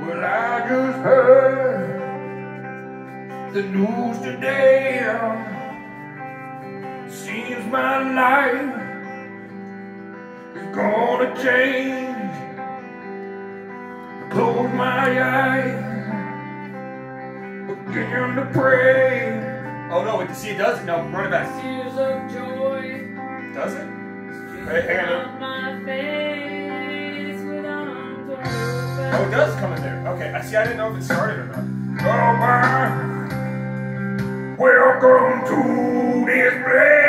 Well, I just heard the news today. Uh, seems my life is gonna change. Close my eyes, begin to pray. Oh no, wait, to see it does? It? No, run it back. Tears of joy Does it? Hey, hang on. Oh, it does come in there. Okay, I see. I didn't know if it started or not. Oh my, welcome to this place.